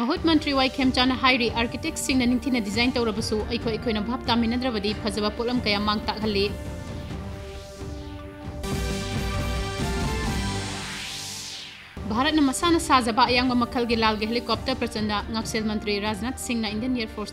ꯃꯍꯨꯠ ꯃꯟꯇ꯭ꯔꯤ ꯋꯥꯏ ꯈꯦꯝꯆꯥꯅ ꯍꯥꯏꯔꯤ ꯑꯥꯔꯀꯤꯇꯦꯛꯁꯤꯡꯅ ꯅꯤꯡꯊꯤꯅ ꯗꯤꯖꯥꯏꯟ ꯇꯧꯔꯕꯁꯨ ꯑꯩꯈꯣꯏ ꯑꯩꯈꯣꯏꯅ ꯚꯥꯞ ꯇꯥꯃꯤꯟꯅꯗ꯭ꯔꯕꯗꯤ ꯐꯖꯕ ꯄꯣꯠꯂꯝ ꯀꯌꯥ ꯃꯥꯡ ꯇꯥꯛꯍꯜꯂꯤ भारत मसाना साजब अयांग मखल के लाल हेलीकॉप्टर प्रचंड नक्सल मंत्री राजनाथ सिंह इंडियन एयरफोर्स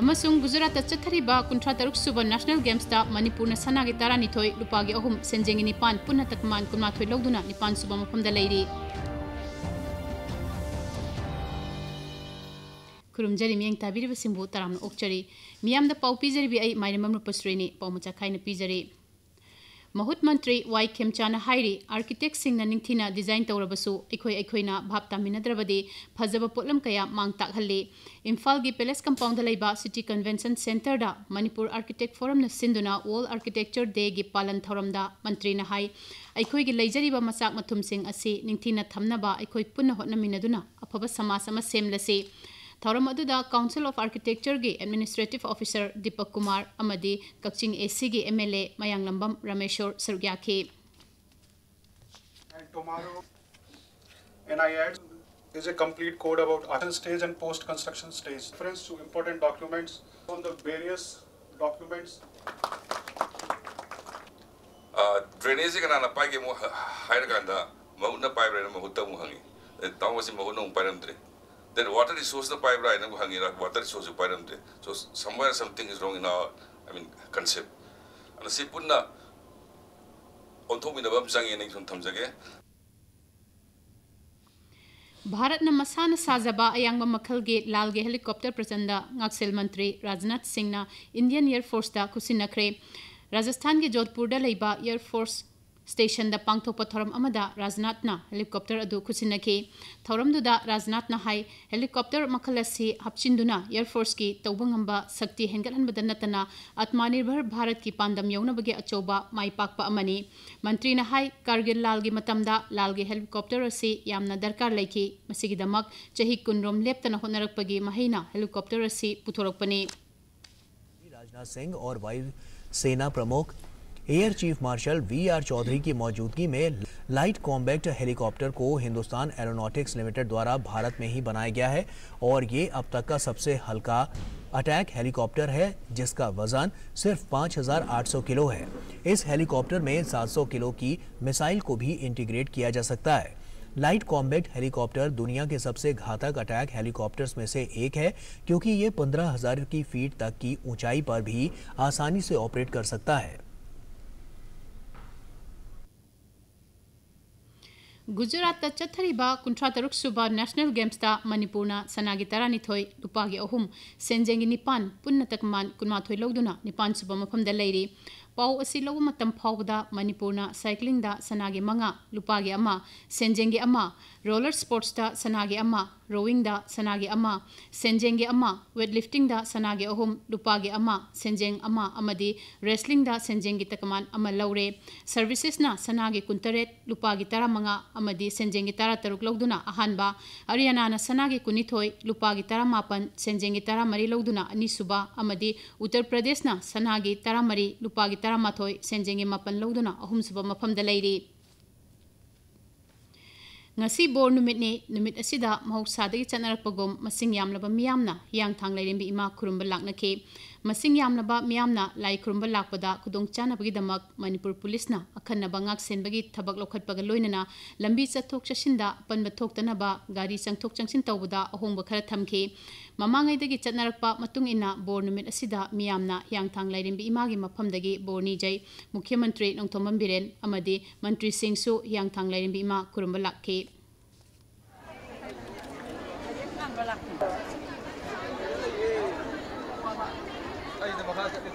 खुसिनख्रे गुजरात चथरीब तरुक सूब नेशनल गेम्स मणिपुर सना की तरानीथोई लुपा अहम सेंजेंगी निपान पुनः तकमान कुमाथोई लौदुना निपान सूब मफम खुरुमजरी मियंग ताबीरबसिंबु तरामना ओक्चरी मियामदा पाउ पीजरी मचा खाइना पीजरी ꯃꯍꯨꯠ ꯃꯟꯇ꯭ꯔꯤ ꯋꯥꯏ ꯈꯦꯝꯆꯥꯅ ꯍꯥꯏꯔꯤ ꯑꯥꯔꯀꯤꯇꯦꯛꯁꯤꯡꯅ ꯅꯤꯡꯊꯤꯅ ꯗꯤꯖꯥꯏꯟ ꯇꯧꯔꯕꯁꯨ ꯑꯩꯈꯣꯏ ꯑꯩꯈꯣꯏꯅ ꯚꯥꯞ ꯇꯥꯃꯤꯟꯅꯗ꯭ꯔꯕꯗꯤ ꯐꯖꯕ ꯄꯣꯠꯂꯝ ꯀꯌꯥ ꯃꯥꯡ ꯇꯥꯛꯍꯜꯂꯤ ꯏꯝꯐꯥꯜꯒꯤ ꯄꯦꯂꯦꯁ ꯀꯝꯄꯥꯎꯟꯗ ꯂꯩꯕ ꯁꯤꯇꯤ ꯀꯟꯚꯦꯟꯁꯟ ꯁꯦꯟꯇꯔꯗ ꯃꯅꯤꯄꯨꯔ ꯑꯥꯔꯀꯤꯇꯦꯛ ꯐꯣꯔꯝꯅ ꯁꯤꯟꯗꯨꯅ ꯋꯥꯔꯜ ꯑꯥꯔꯀꯤꯇꯦꯛꯆꯔ ꯗꯦꯒꯤ ꯄꯥꯂꯟ ꯊꯧꯔꯝꯗ ꯃꯟꯇ꯭ꯔꯤꯅ ꯍꯥꯏ ꯑꯩꯈꯣꯏꯒꯤ ꯂꯩꯖꯔꯤꯕ ꯃꯆꯥꯛ ꯃꯊꯨꯝꯁꯤꯡ ꯑꯁꯤ ꯅꯤꯡꯊꯤꯅ ꯊꯝꯅꯕ ꯑꯩꯈꯣꯏ ꯄꯨꯟꯅ ꯍꯣꯠꯅꯃꯤꯟꯅꯗꯨꯅ ꯑꯐꯕ ꯁꯃꯥꯖ ꯑꯃ ꯁꯦꯝꯂꯁꯤ ꯊꯧꯔꯝ काउंसिल ऑफ़ आर्किटेक्चर की एडमिनिस्ट्रेटिव ऑफिसर दीपक कुमार कक्चिंग ꯀꯛꯆꯤꯡ ꯑꯦꯁꯤꯒꯤ ꯑꯦꯝ ꯑꯦꯜ ꯑꯦ ꯃꯌꯥꯡꯂꯝꯕꯝ ꯔꯃꯦꯁꯣꯔ ꯁꯔꯨꯛ ꯌꯥꯈꯤ is a complete code about action stage and post construction stage. Reference to important documents on the various documents. uh drainage ka na pa ge mo haira ganda mo na pa bre mo hutta hangi tawasi mo no pa ram then water resource the pipe right now hanging water resource you pipe so somewhere something is wrong in our i mean concept and si punna on to mi na bam sang yin sun tham jage भारतन मसाना साजबा अयांग मखलगे लालगे helicopter Prachand ngaksil मंत्री Rajnath Singh Indian air force दा खुसिनखरे राजस्थान के जोधपुर एयरफोर्स स्टेशन पांथोप थौरम राजनाथना हेलीकॉप्टर अदु खुसिनखी थौरमदुदा राजनाथना हाई हेलीकॉप्टर मखल असि हपचिंदुना एयरफोर्स की तौबंगंबा शक्ति हेंगलहनबद नतना आत्मनिर्भर भारत की पांदम यौनबगे अचौबा माइपाकपा अमनी मंत्रीना हाई कारगिल लालगी लाल लालगी हेलीकॉप्टर यामना दरकार लेखी चही कुनरोम लेप्तना होनरकपगी महिना हेलीकॉप्टर असि पुथोरकपनी राजनाथ सिंह और वायु सेना प्रमुख air chief marshal V R Chaudhary की मौजूदगी में लाइट कॉम्बैक्ट हेलीकॉप्टर को हिंदुस्तान एरोनॉटिक्स लिमिटेड द्वारा भारत में ही बनाया गया है और ये अब तक का सबसे हल्का अटैक हेलीकॉप्टर है जिसका वज़न सिर्फ़ 5,800 किलो है। इस हेलीकॉप्टर में 700 किलो की मिसाइल को भी इंटीग्रेट किया जा सकता है। लाइट कॉम्बैक्ट हेलीकॉप्टर दुनिया के सबसे घातक अटैक हेलीकॉप्टर्स में से एक है क्योंकि ये 15,000 की फीट तक की ऊंचाई पर भी आसानी से ऑपरेट कर सकता है। गुजरात चथरीब कुंथ्रा तरुक सूब नेशनल गेम्स मणिपुर सना की तरानीथोई लुपा अहम सेंजेंगी निपान पुनः तकमान कुमाथोई लौदुना निपान सूब मफम पाउ असी लौ मतम फाउदा मणिपुरना साइक्लिंगदा सनागे मंगा सेंजेंगे अमा रोलर स्पोर्ट्सदा सनागे अमा रोइंगदा सनागे अमा सेंजेंगे अमा वेटलिफ्टिंगदा सनागे अहुम लुपागे अमा सेंजेंग अमा अमदी रेसलिंगदा सेंजेंगे तकमान लौरे सर्विसेसना सनागे कुंतरेट लुपागे तरा मंगा अमदी सेंजेंगे तरा तरुक लौदुना अहानबा हरियाणा सनागे कुनिथोय लुपागे तरा मापन सेंजेंगे तरा मरी लौदुना अनिसुबा उत्तर प्रदेशना ꯇꯔꯥꯃꯥꯊꯣꯏ ꯁꯦꯟꯖꯦꯡꯒꯤ ꯃꯥꯄꯜ ꯂꯧꯗꯨꯅ ꯑꯍꯨꯝꯁꯨꯕ ꯃꯐꯝꯗ ꯂꯩꯔꯤ ꯉꯁꯤ ꯕꯣꯔ ꯅꯨꯃꯤꯠꯅꯤ ꯅꯨꯃꯤꯠ ꯑꯁꯤꯗ ꯃꯍꯧꯁꯥꯗꯒꯤ ꯆꯠꯅꯔꯛꯄꯒꯨꯝ ꯃꯁꯤꯡ ꯌꯥꯝꯂꯕ ꯃꯤꯌꯥꯝꯅ ꯍꯤꯌꯥꯡꯊꯥꯡ ꯂꯩꯔꯦꯝꯕꯤ ꯏꯃꯥ ꯈꯨꯔꯨꯝꯕ ꯂꯥꯛꯅꯈꯤ ꯃꯁꯤꯡ ꯌꯥꯝꯂꯕ ꯃꯤꯌꯥꯝꯅ ꯂꯥꯏ ꯈꯨꯔꯨꯝꯕ ꯂꯥꯛꯄꯗ ꯈꯨꯗꯣꯡꯆꯥꯅꯕꯒꯤꯗꯃꯛ ꯃꯅꯤꯄꯨꯔ ꯄꯨꯂꯤꯁꯅ ꯑꯈꯟꯅꯕ ꯉꯥꯛꯁꯦꯟꯕꯒꯤ ꯊꯕꯛ ꯂꯧꯈꯠꯄꯒ ꯂꯣꯏꯅꯅ ꯂꯝꯕꯤ ꯆꯠꯊꯣꯛ ꯆꯠꯁꯤꯟꯗ ꯑꯄꯟꯕ ꯊꯣꯛꯇꯅꯕ ꯒꯥꯔꯤ ꯆꯪꯊꯣꯛ ꯆꯪꯁꯤꯟ ꯇꯧꯕꯗ ꯑꯍꯣꯡꯕ ꯈꯔ ꯊꯝꯈꯤ ꯃꯃꯥꯡꯉꯩꯗꯒꯤ ꯆꯠꯅꯔꯛꯄ ꯃꯇꯨꯡ ꯏꯟꯅ ꯕꯣꯔ ꯅꯨꯃꯤꯠ ꯑꯁꯤꯗ ꯃꯤꯌꯥꯝꯅ ꯍꯤꯌꯥꯡꯊꯥꯡ ꯂꯥꯏꯔꯦꯝꯕꯤ ꯏꯃꯥꯒꯤ ꯃꯐꯝꯗꯒꯤ ꯕꯣꯔ ꯅꯤꯖꯩ ꯃꯨꯈ꯭ꯌ ꯃꯟꯇ꯭ꯔꯤ ꯅꯣꯡꯊꯣꯝꯕꯝ ꯕꯤꯔꯦꯟ ꯑꯃꯗꯤ ꯃꯟꯇ꯭ꯔꯤꯁꯤꯡꯁꯨ ꯍꯤꯌꯥꯡꯊꯥꯡ ꯂꯥꯏꯔꯦꯝꯕꯤ ꯏꯃꯥ ꯈꯨꯔꯨꯝꯕ ꯂꯥꯛꯈꯤ 가야 돼.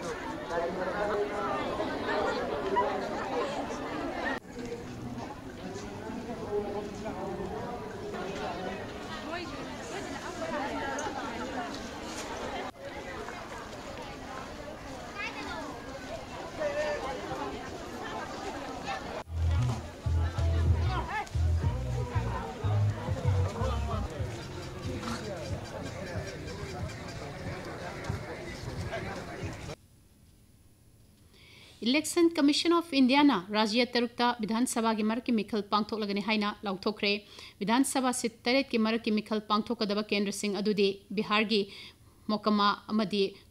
इलेक्शन कमीशन ऑफ़ इंडिया राज्य तरुक विधानसभा की मर की मिखल पाथोलगने हाइना लौथोखरे विधान सभा सीट तरह की मर की मिखल पाथोकदब केंद्र सिंह बिहार की मोकमा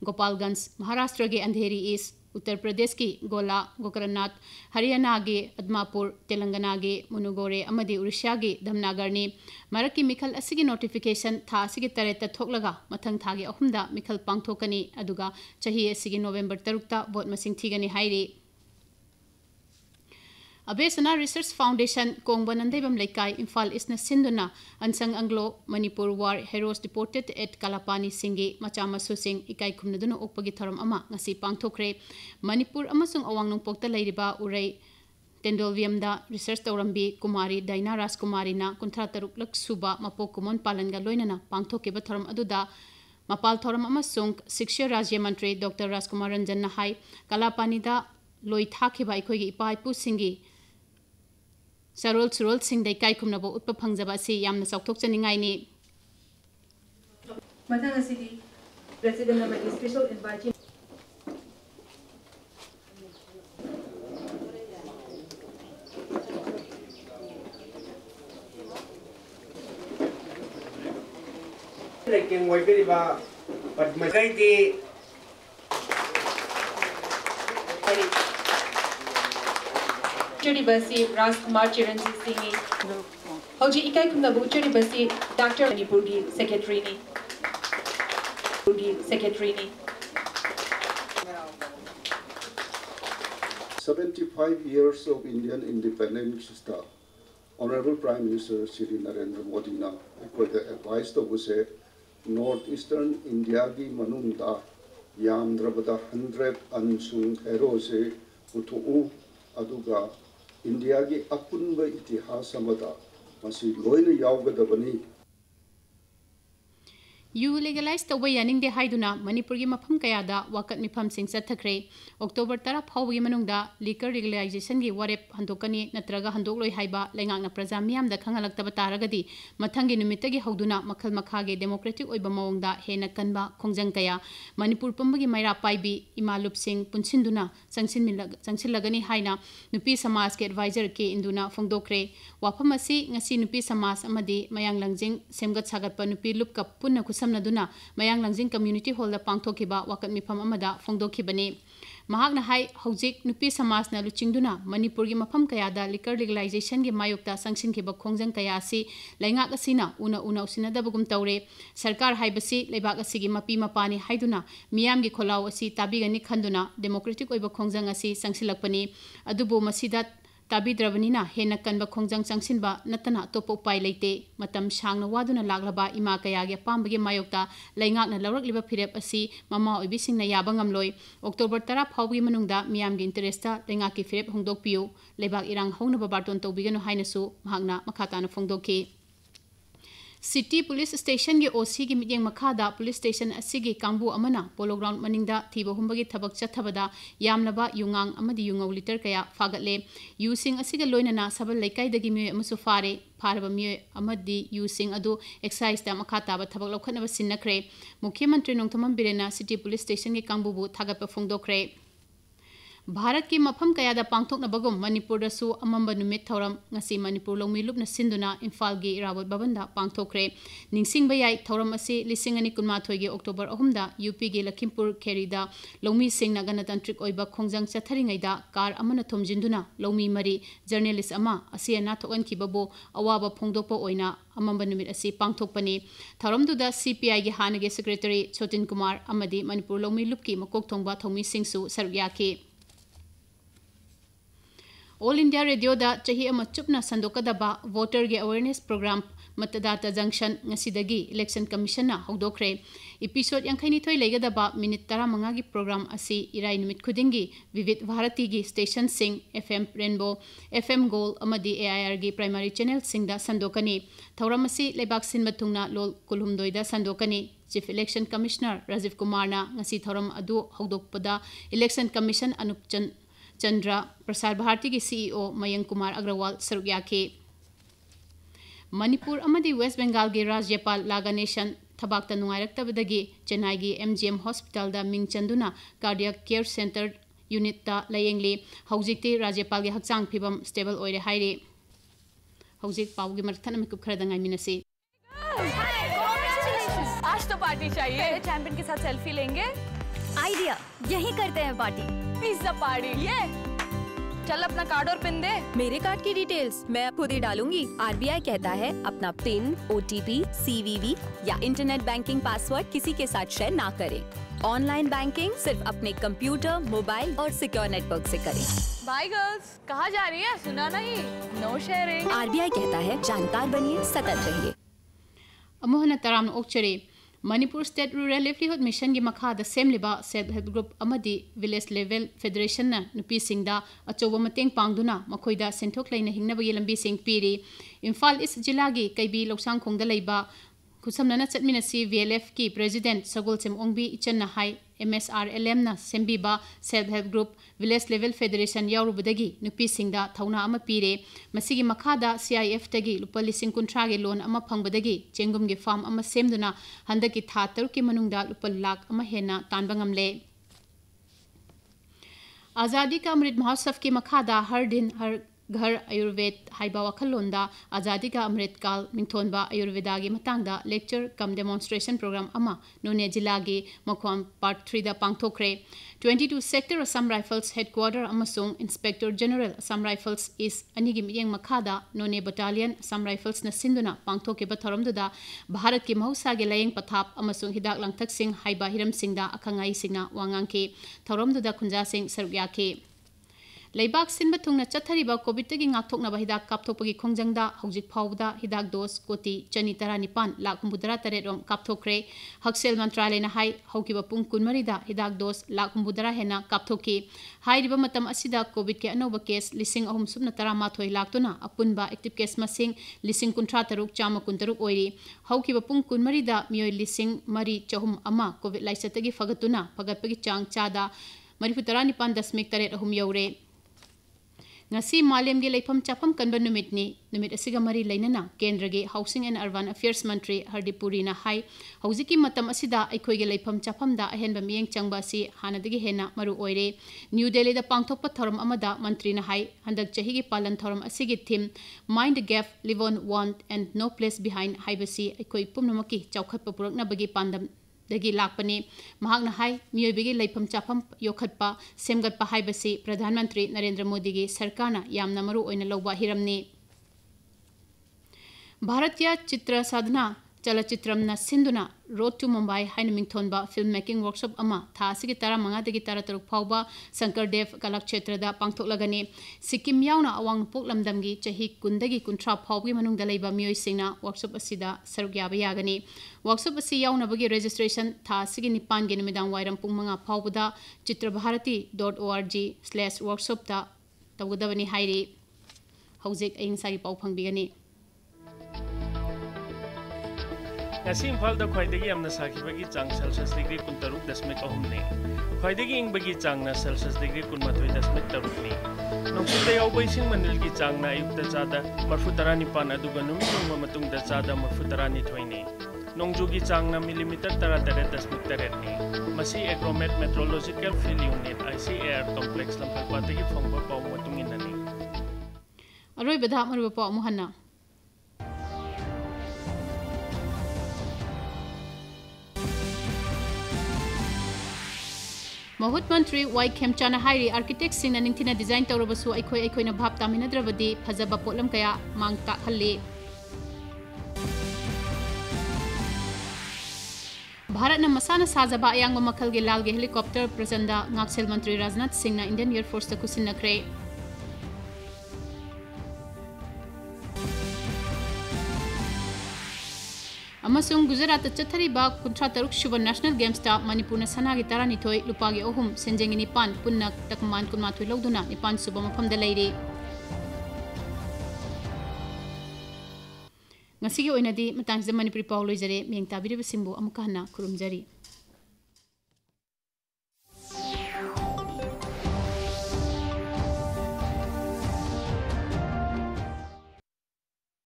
गोपालगंज महाराष्ट्र के अंधेरी ईस्ट उत्तर प्रदेश की गोला गोकरनाथ हरियाणा के अदमापुर तेलंगाना के मुनुगोरे उड़ीसा की धमनागरनी मर की मिखल नोटिफिकेशन था असिगी थोलग मथंग थागे अहमद मिखल पाथोकनी नवंबर वोट मसिंग थीगनी अबेसना रिसर्च फाउंडेशन कोंगबन अंधेबम लेकाई Imphal इसना unsung Anglo Manipur war heroes deported at Kalapani मचा मसु इकाई अमा ngasi पांगथोखरे मणिपुर अवांग लेरिबा उरै टेंडोलवियमदा रिसर्च तौरंबी कुमारी दाइना राजकुमारीना कुंथ्रा तरुक लक सुबा मपोक कुमोन पालनगा लोइनना पांगथोकेबा थरम मपाल अमसुंग शिक्षा राज्य मंत्री डॉक्टर राजकुमार रंजन हाई कलापानीदा लोई अखोगी इपा इपुसिंगी ꯆꯔꯣꯜ ꯁꯨꯔꯣꯜꯁꯤꯡꯗ ꯏꯀꯥꯏ ꯈꯨꯝꯅꯕ ꯎꯠꯄ ꯐꯪꯖꯕ ꯑꯁꯤ ꯌꯥꯝꯅ ꯆꯥꯎꯊꯣꯛꯆꯅꯤꯡꯉꯥꯏꯅꯤ ꯃꯊꯪ ꯑꯁꯤꯗꯤ ꯄ꯭ꯔꯦꯁꯤꯗꯦꯟ ꯑꯃꯗꯤ ꯁ꯭ꯄꯦꯁꯦꯜ ꯏꯟꯚꯥꯏꯇꯤ ꯔꯦꯡꯀꯤꯡ ꯑꯣꯏꯕꯤꯔꯤꯕ ꯄꯗꯃꯒꯩꯗꯤ ꯎꯠꯆꯔꯤꯕꯁꯤ ꯔꯥꯖꯀꯨꯃꯥꯔ ꯆꯤꯔꯟꯖꯤꯠ ꯁꯤꯡꯅꯤ ꯍꯧꯖꯤꯛ ꯏꯀꯥꯏ ꯈꯨꯝꯅꯕ ꯎꯠꯆꯔꯤꯕꯁꯤ ꯗꯥꯛꯇꯔ ꯃꯅꯤꯄꯨꯔꯒꯤ ꯁꯦꯀ꯭ꯔꯦꯇꯔꯤꯅꯤ ꯁꯦꯀ꯭ꯔꯦꯇꯔꯤꯅꯤ 75 years of Indian independence sta Honorable Prime Minister Shri Narendra Modi na aikoida advice to buse North Eastern India gi manungda yamdrabada 100 ansung hero se uthu aduga India की अपुनब इतिहास loan यागदबनी you legalise तब हाइदुना मणिपुर की मफम कयादा वाकत मिफमसिंग चथखरे October तरा फाउगी मनुंगदा liquor regularisation की वारेप हंदोकलोय हाइबा लेंगांगना प्रजा मियामदा खंगलक्तब तारगदी मथंगी नुमितगी हौदुना मखल मखागे democratic मवंगदा हेना कनबा खोंजंग कया मणिपुर पुंबगी मैरा पाइबी इमालुप सिंह नुपी समाज के एडवाइजर के इंदुना फोंदोक्रे वाफम असी ngasi nupi samas amadi mayang langjing semgat samas na luchingduna manipur gi mafam kaya da liquor legalization gi mayokta sangsin khiba khongjang kaya si laingak asina una una usina da bugum tawre sarkar haibasi leibak asigi mapi ताबीद्रबनीना हेन कनब खोंजंग चंसीब नतना अटोप उपाय लेते मतम सांगना इमा कयागे पाम्बगे मायोक्ता लैंगाकना लौरकलिबा फिरेप असी ममा ओइबिसिंगना याबा ngamloi october 10 फावगी मनुंगदा मियामगी की लैंगाकी फिरेप होंदोकपियो लेबाक इरांग हौनबा बार्टोन तौबिगनु हाइनसु महागना फोंदोकी सिटी पुलिस स्टेशन के ओसी की मिटिंग पुलिस स्टेशन असिगी कांबू अमना पोलो ग्राउंड मनिंगदा थीब हुंबगी थबक चथबदा यामनबा युंगांग अमदी लिटर कया फागतले यूसिंग असिगा लोइनना सबल लेकाइदगी मिय फारब मिय अमदी यूसिंग अदु एक्साइज दा मखा ताबा थबक लौखनबा मुख्यमंत्री नोंथमम बिरेना सिटी पुलिस स्टेशन के कांबूबु थागप फोंदोखरे भारत की मफम कयादा पांथोकनबगुम मणिपुरदसु अमंब थौरम ngasi मणिपुर लोमी लुपना सिंदुना इम्फाल की थौरम असी लिसिंग अनि कुनमाथोय के अक्टोबर अहुमदा यूपी के लखीमपुर खेरीदा लोमी सिंह गणतंत्रिक खोंजंग चथरिङैदा कार अमना थुमजिंदुना लोमी मरी जर्नलिस्ट अमा असी अना थोकनखिबबो अवाबा ओइना अमंब नुमित असी पांथोकपनी थौरमदुदा सीपीआई के हानगे सेक्रेटरी छोटिन कुमार मणिपुर लोमी लुप की मकोक थोंबा थौमी सरुक याखी ऑल इंडिया रेडियो चही अमा वोटर गे अवेयरनेस प्रोग्राम मतदाता जंक्शन इलेक्शन कमीशन ना हौदोखरे एपिसोड यांखैनिथोय लेगदबा मिनिट तरा मंगागी प्रोग्राम असी इराई निमित खुदिंगी विविध भारती की स्टेशन सिंह एफएम रेनबो एफएम गोल अमदी एआईआर की प्राइमरी चैनल सिंह दा संदोकनी थौरम असी लेबाक सिन मथुंगना लोल कुलहुमदोइदा chief election commissioner Rajiv Kumar election commission अनुपचन Chandra Prasar Bharati की सीईओ मयंक कुमार अग्रवाल सरुक याखे मणिपुर वेस्ट बेंगाल की राज्यपाल लागानेशन थबाक नुंगाइरक्तबदगी चेन्नई की एमजीएम हॉस्पिटल मिंग चंदुना कार्डियक केयर सेंटर यूनिट लायेंगली। हौजिकती राज्यपाल के हकचांग फिबम स्टेबल ओइरे हाइरे हौजिक पावगी मरथन में कुखरद गाइमिनसी आज तो पार्टी चाहिए। चैंपियन के साथ सेल्फी लेंगे। आइडिया यही करते हैं पार्टी। पिज्जा पार्टी ये। चल अपना कार्ड और पिन दे। मेरे कार्ड की डिटेल्स मैं खुद ही डालूँगी। आरबीआई कहता है अपना PIN O T OTP CVV या इंटरनेट बैंकिंग पासवर्ड किसी के साथ शेयर ना करें। ऑनलाइन बैंकिंग सिर्फ़ अपने कंप्यूटर मोबाइल और सिक्योर नेटवर्क से करें। बाय गर्ल्स कहाँ जा रही है? सुना नहीं। नो शेयरिंग आरबीआई कहता है जानकार बनिए सतर्क रहिए। अमुहन तराम ओक्चरे Manipur state rural livelihood mission की मखाद सेमलिबा self help group village level federation नुपीसिंगदा अचौब मतेंग पांगदुना मखोइदा सेंथोक लेना हिंगनबगी लंबीसिंग पीरी इम्फाल ईस्ट जिलागी कैबी लौसांखोंगदा लेबा खुसमना चटमिनसी वीएलएफ की प्रेसिडेंट सगोल सेमओंगबी इचन्ना हाई Group village level federation yaurubadagi nupi singda thauna ama pire masigi makhada CIF tagi lupa lising kuntra ge loan ama phangbadagi chengum ge farm ama semduna handaki tha taru ki manungda lupa lak ama hena tanbangam le आज़ादी का अमृत महोत्सव की मखादा हर दिन हर घर आयुर्वेद हाइबा वखलोंदा आज़ादी का अमृत काल मिंथोनबा आयुर्वेदा की मतंगदा लेक्चर कम डेमोन्स्ट्रेशन प्रोग्राम अमा नोने जिला की मखोम पार्ट 3 दा पांगथोखरे 22 सेक्टर असम राइफल्स हेडक्वार्टर अमसोंग इंस्पेक्टर जनरल असम राइफल्स इस मखादा नोने बटालियन असम राइफल्स सिंधुना पांगथोके बथरमदुदा भारत की महौसा के लयंग पथाप अमसोंग हिदाक लंगथक सिंह हाइबा के लेबाक सिंब थुंगना चथरीब कोविडगी गाथोनब हिदाक कापथोपगी खोंजंगदा हौजिक फाउदा हिदाक दोस कोटी चनी तरा निपान लाख हुंबुदरा तरेट रोम कापथोखरे हक्सेल मंत्रालयना हाई हौकिब पुंग कुनमरीदा हिदाक दोस लाख हुंबुदरा हेना कापथोकी कोविड के अनोब केस लिसिंग अहुम सुबना तरा माथोई लाक्तुना अपुनबा एक्टिव केस मसिंग लिसिंग कुंट्रा तरुक चाम कुंतरुक पुंग कुनमरीदा मियोय लिसिंग मरी चहुम कोविड लाइसतगी फगतुना फगतपगी चांग चादा मरिफु तरा निपान दशमिक तरेट अहुम यौरे ngasi housing and urban affairs mantri hardip puri na hai haujiki matam asida aikoi ge leifam chapam da ahen ba mieng changba si hanadigi hena maru oire new delhi da pangthok pa thoram amada mantri na hai handak chahi ge palan thoram asigi thim mind gap live on want and no place behind haibasi aikoi pumnamaki chawkhat pa purak na bagi pandam दगी लापने महागना हाई मियोबेगे लेफम चाफम योखटपा सेमगटपा हाइबसी प्रधानमंत्री नरेंद्र मोदी की सरकार लौबा भारतीय चित्र साधना चलचित्रमना सिंधुना रोड टू मुंबई है मिंथोनबा फ़िल्म मेकिंग वर्कशॉप था सिगी तरा मंगादगी तरा तरुक फाउबा शंकर देव कला क्षेत्रदा पांगथोकलगने सिक्किम यावना अवांग पोक लमदमगी चही कुंदगी कुंथ्रा मनुंगदा लेबा मियोइसिंगना वर्कशॉप सरुक यागनी। वर्कशॉप यावनाबगी रजिस्ट्रेशन था सिगी निपान गे नुमिदांग वाइरम पुंग मंगा फाउबदा Chitrabharati dot O R G slash workshop ता तवगदबनी हाइरी हौजिक अहिंसागी पाउ फंगबिगनी na celsius degree kun mathoi dasmik taruk ne nongsuta yaubay sing manil gi chang na ayukta chada marfu tarani pan aduga numi nungma matung da chada marfu tarani thoi ne nongju gi chang na millimeter tara tare dasmik taret ne masi agromet meteorological field unit ꯃꯍꯨꯠ ꯃꯟꯇ꯭ꯔꯤ ꯋꯥꯏ ꯈꯦꯝꯆꯥꯅ ꯍꯥꯏꯔꯤ ꯑꯥꯔꯀꯤꯇꯦꯛꯁꯤꯡꯅ ꯅꯤꯡꯊꯤꯅ design ꯇꯧꯔꯕꯁꯨ ꯑꯩꯈꯣꯏ ꯑꯩꯈꯣꯏꯅ ꯚꯥꯞ ꯇꯥꯃꯤꯟꯅꯗ꯭ꯔꯕꯗꯤ ꯐꯖꯕ ꯄꯣꯠꯂꯝ ꯀꯌꯥ ꯃꯥꯡ ꯇꯥꯛꯍꯜꯂꯤ भारतना मसाना साजबा अयांग मखल के लाल के हेलीकॉप्टर प्रचंड ngaksel मंत्री राजनाथ सिंह ना इंडियन एयरफोर्स तक कुसिनखरे अमसुंग गुजरात चथरीबा कुंथ्रा तरुक सुब नेशनल गेम्स ता मणिपुर सना की तरानिथोय लुपागी अहुम सेंजेंगी निपान पुन्ना तकमान कुनमाथोय लौदुना निपान सुब मफमदा लेरी ngasi gi oinadi matang kurumjari